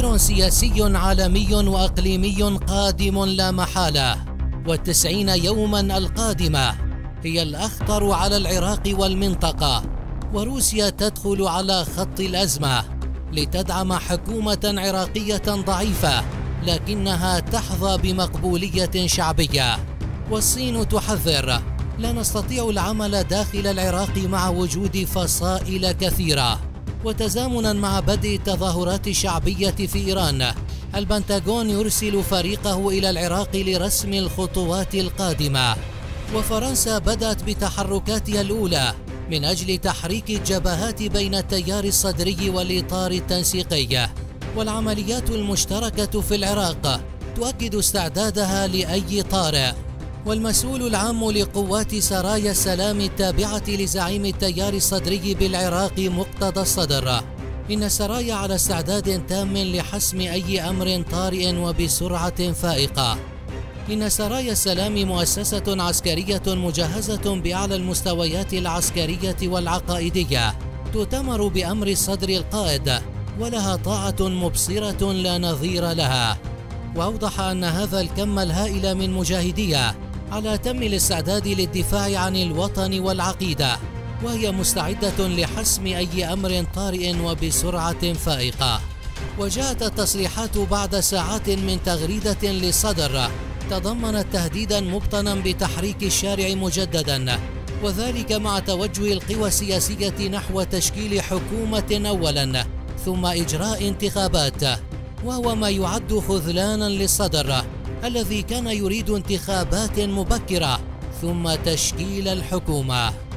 تغيير سياسي عالمي وأقليمي قادم لا محالة والتسعين يوما القادمة هي الأخطر على العراق والمنطقة وروسيا تدخل على خط الأزمة لتدعم حكومة عراقية ضعيفة لكنها تحظى بمقبولية شعبية. والصين تحذر لا نستطيع العمل داخل العراق مع وجود فصائل كثيرة. وتزامنا مع بدء التظاهرات الشعبيه في إيران. البنتاغون يرسل فريقه إلى العراق لرسم الخطوات القادمة. وفرنسا بدأت بتحركاتها الأولى من أجل تحريك الجبهات بين التيار الصدري والإطار التنسيقي. والعمليات المشتركة في العراق تؤكد استعدادها لأي طارئ. والمسؤول العام لقوات سرايا السلام التابعة لزعيم التيار الصدري بالعراق مقتدى الصدر. إن سرايا على استعداد تام لحسم أي أمر طارئ وبسرعة فائقة. إن سرايا السلام مؤسسة عسكرية مجهزة بأعلى المستويات العسكرية والعقائدية. تؤتمر بأمر الصدر القائد. ولها طاعة مبصرة لا نظير لها. وأوضح أن هذا الكم الهائل من مجاهدية. على تم الاستعداد للدفاع عن الوطن والعقيدة وهي مستعدة لحسم أي أمر طارئ وبسرعة فائقة. وجاءت التصريحات بعد ساعات من تغريدة للصدر. تضمنت تهديدا مبطنا بتحريك الشارع مجددا. وذلك مع توجه القوى السياسية نحو تشكيل حكومة اولا ثم إجراء انتخابات. وهو ما يعد خذلانا للصدر. الذي كان يريد انتخابات مبكرة ثم تشكيل الحكومة.